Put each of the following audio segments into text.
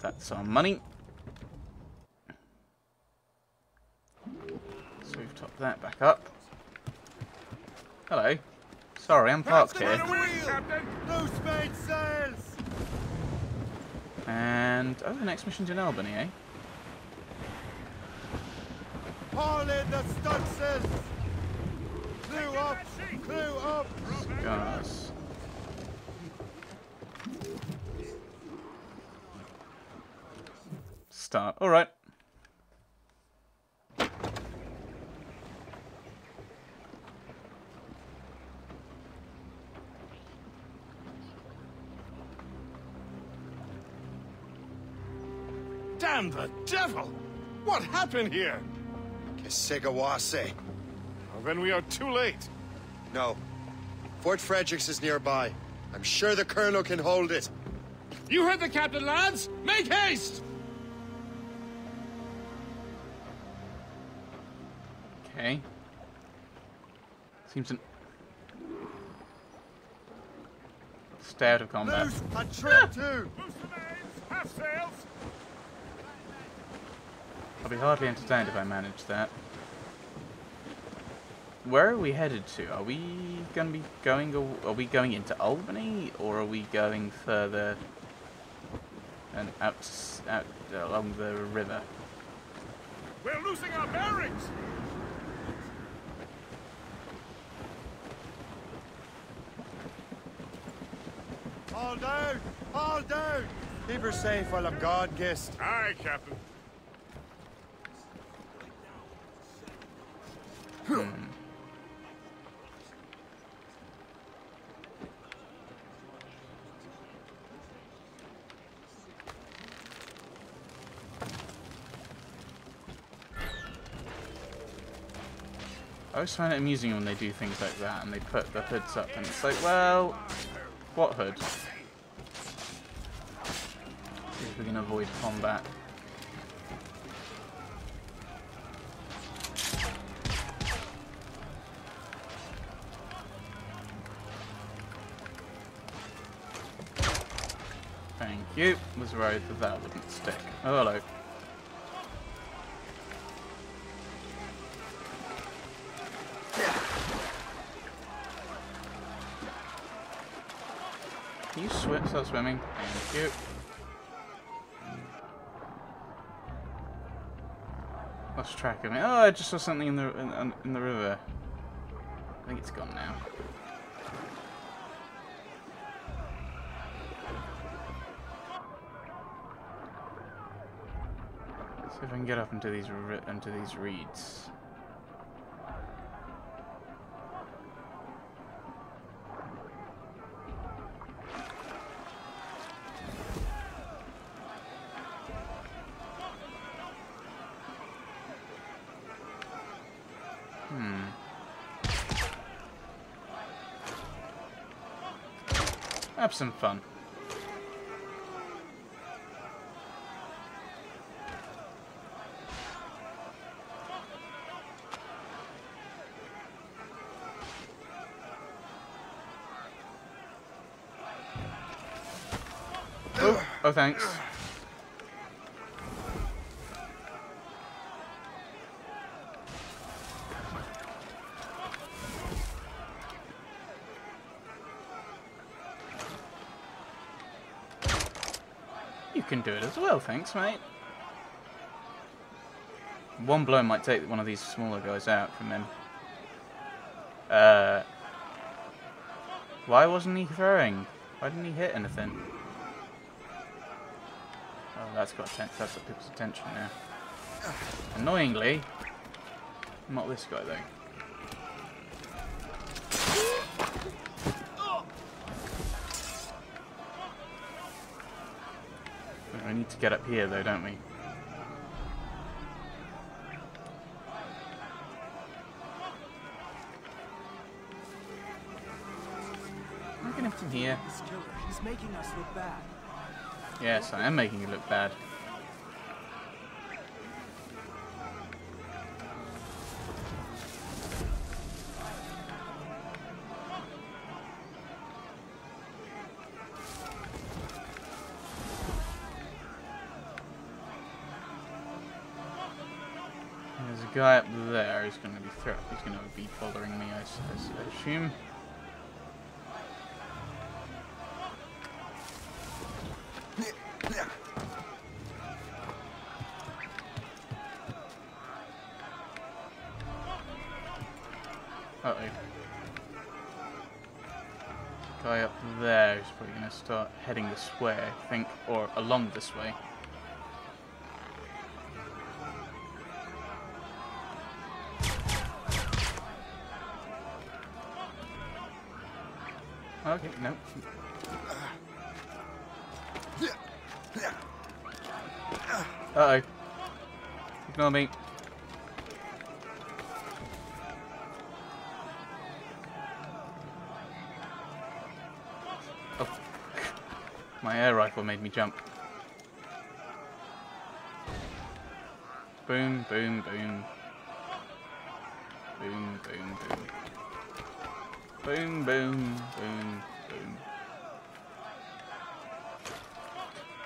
That's our money. So we've topped that back up. Hello. Sorry, I'm parked here. And oh, the next mission's in Albany, eh? Haul in the up! Up! Scars. Start. All right. Damn the devil! What happened here? Kesegowaase. Well, then we are too late. No. Fort Fredericks is nearby. I'm sure the Colonel can hold it. You heard the captain, lads! Make haste! Okay. Seems an stay out of combat. Loose and trim ah! too! Loose the mains! Half sails! I'll be hardly entertained if I manage that. Where are we headed to? Are we going to be going? Are we going into Albany, or are we going further and out out along the river? We're losing our bearings! Haul down! Haul down! Keep her safe while I'm gone, guest. Aye, Captain. Hmm. I always find it amusing when they do things like that and they put the hoods up and it's like, well, what hood? If we can avoid combat. Thank you. Was worried that that wouldn't stick. Oh, hello. Can you swim, start swimming? Thank you. Lost track of it. Oh, I just saw something in the in, in the river. I think it's gone now. See if I can get up into these into these reeds. Have some fun. Oh, oh thanks. Can do it as well, thanks, mate. One blow might take one of these smaller guys out from him. Uh, why wasn't he throwing? Why didn't he hit anything? Oh, that's got that's got people's attention now. Annoyingly, not this guy though. We need to get up here though, don't we? I getting from here? Killer, he's making us look bad. Yes, I am making it look bad. Guy up there is going to be thro- he's going to be bothering me, I assume. Uh oh. Guy up there is probably going to start heading this way, I think, or along this way. Okay, no. Uh oh. Ignore me. Oh. My air rifle made me jump. Boom, boom, boom. Boom, boom, boom. Boom, boom, boom, boom.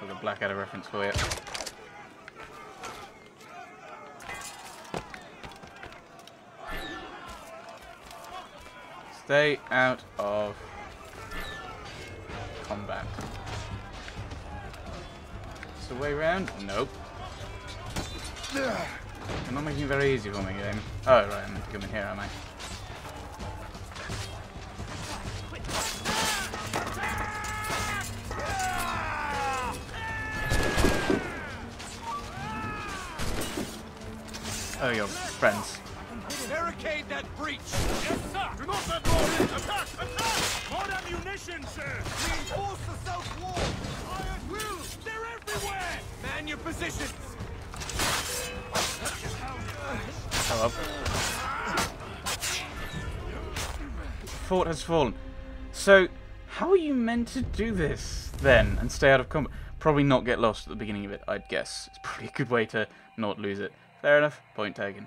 Got a Blackadder reference for you. Stay out of combat. It's the way round? Nope. You're not making it very easy for me, game. Oh, right, I'm in here, am I? Oh, your friends. Barricade that breach! More! Ammunition, sir! Man your positions. Fort has fallen. So, how are you meant to do this then and stay out of combat? Probably not get lost at the beginning of it, I'd guess. It's a good way to not lose it. Fair enough. Point taken.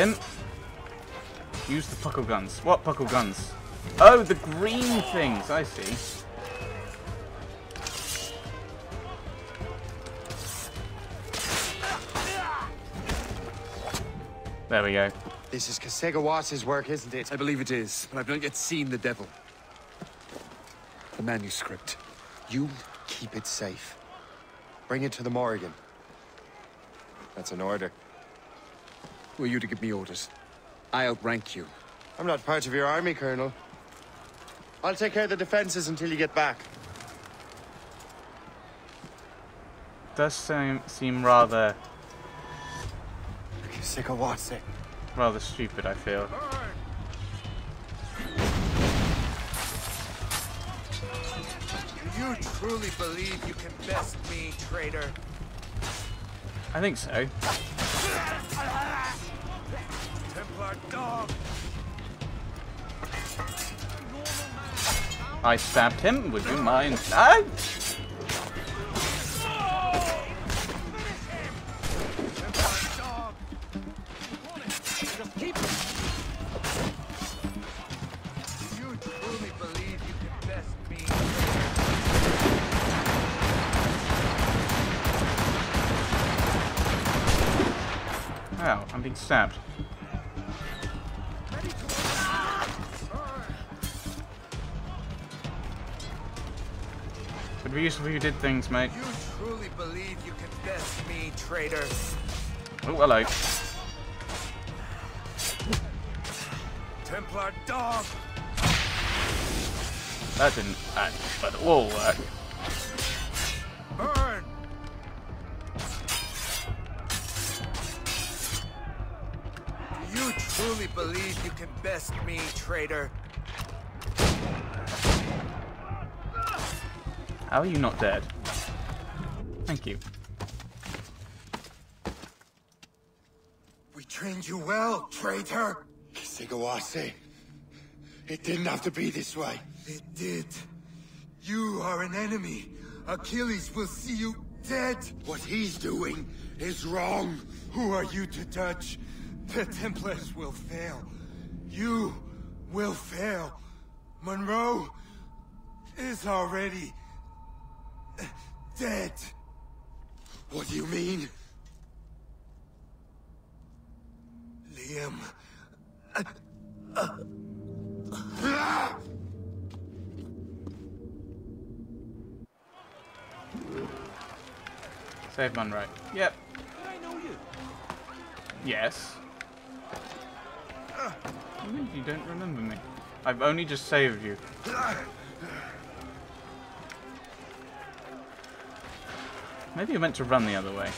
him. Use the puckle guns. What puckle guns? Oh, the green things. I see. There we go. This is Kesegowaase's work, isn't it? I believe it is, but I've not yet seen the devil. The manuscript. You keep it safe. Bring it to the Morrigan. That's an order. Who are you to give me orders? I outrank you. I'm not part of your army, Colonel. I'll take care of the defenses until you get back. Does seem seem rather Kesegowaase. rather stupid. I feel. Do you truly believe you can best me, traitor? I think so. I stabbed him. Would you mind? Ah! Being stabbed. Would be useful you did things, mate. You truly believe you can best me, traitor? Oh, hello. Templar dog. That didn't act, but it will work. Burn. Do you truly believe you can best me, traitor. How are you not dead? Thank you. We trained you well, traitor. Sigawase. It didn't have to be this way. It did. You are an enemy. Achilles will see you dead. What he's doing is wrong. Who are you to judge? The Templars will fail. You will fail. Monroe is already dead. What do you mean? Liam. Save Monroe. Yep. I know you. Yes. You don't remember me? I've only just saved you. Maybe you meant to run the other way.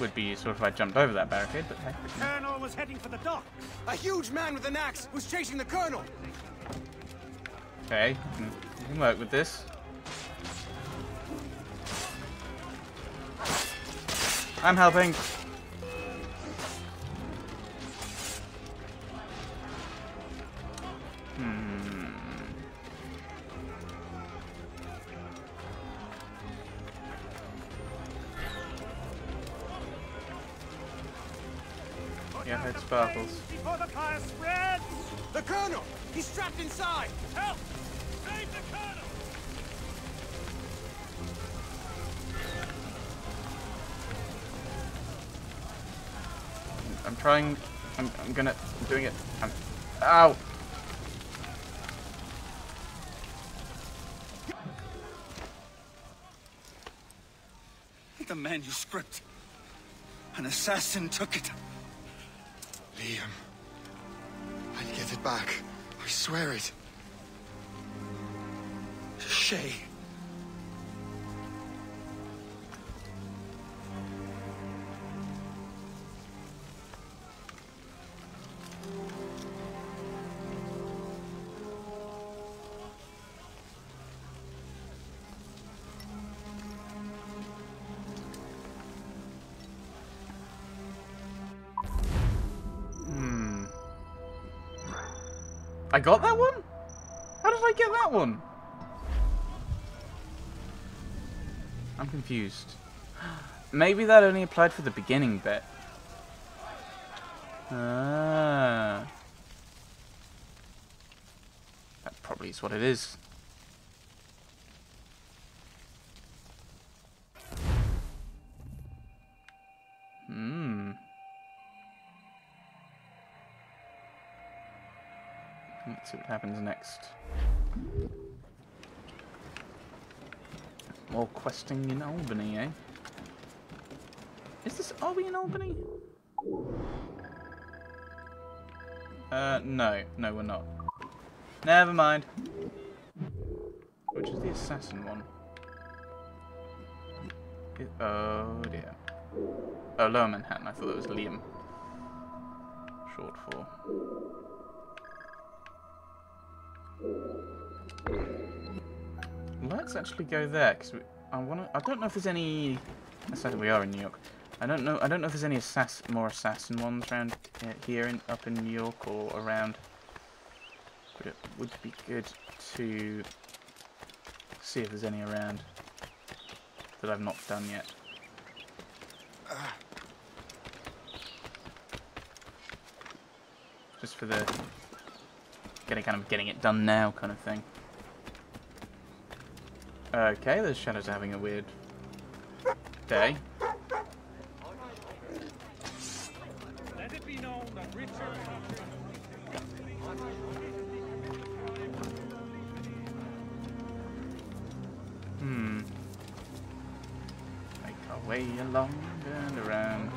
Would be useful if I jumped over that barricade, but heck. Colonel was heading for the dock. A huge man with an axe was chasing the colonel. Okay, we can, we can work with this. I'm helping. Sparkles. Before the fire spreads. The colonel! He's trapped inside! Help! Save the colonel! I'm trying. I'm, I'm gonna. I'm doing it. I'm. Ow! The manuscript. An assassin took it. Liam. I'll get it back. I swear it. Shay. I got that one? How did I get that one? I'm confused. Maybe that only applied for the beginning bit. Ah. That probably is what it is. See what happens next. More questing in Albany, eh? Is this... Are we in Albany? Uh, no. No, we're not. Never mind. Which is the assassin one? I- oh, dear. Oh, Lower Manhattan. I thought it was Liam. Short for. Let's actually go there because I want to. I don't know if there's any. I said we are in New York. I don't know. I don't know if there's any assass more assassin ones around here in up in New York or around. But it would be good to see if there's any around that I've not done yet. Just for the getting kind of getting it done now kind of thing. Okay, the shadows having a weird day. Hmm. Make our way along and around.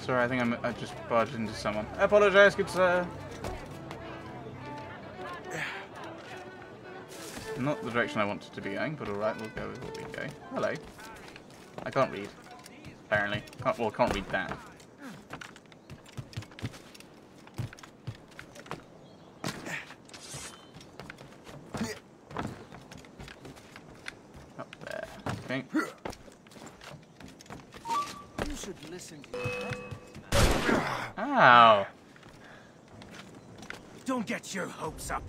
Sorry, I think I'm, I just barged into someone. I apologize, good sir. Not the direction I wanted to be going, but alright, we'll go with what we go. Hello. I can't read. Apparently. Can't, well, can't read that. Don't get your hopes up.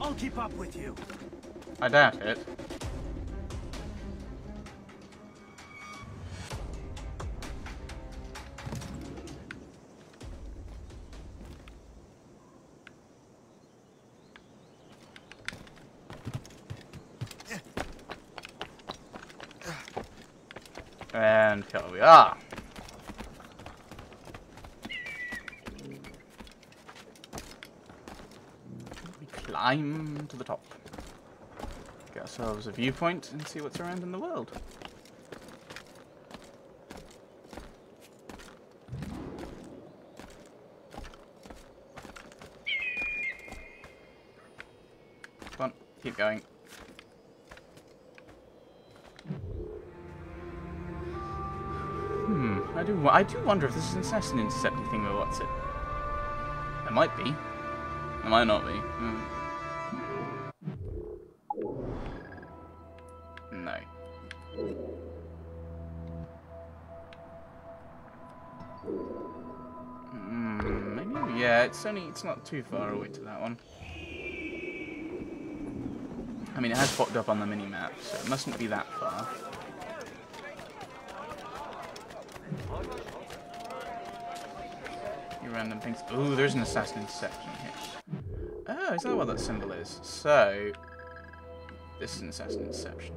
I'll keep up with you. I doubt it. And here we are. We climb to the top. Get ourselves a viewpoint and see what's around in the world. Come on, keep going. Hmm, I do, I do wonder if this is an assassin intercepting thing or what's it. It might be. It might not be. Hmm. It's only, it's not too far away to that one. I mean, it has popped up on the mini-map, so it mustn't be that far. You random things. Ooh, there's an assassin interception here. Oh, is that what that symbol is? So, this is an assassin interception.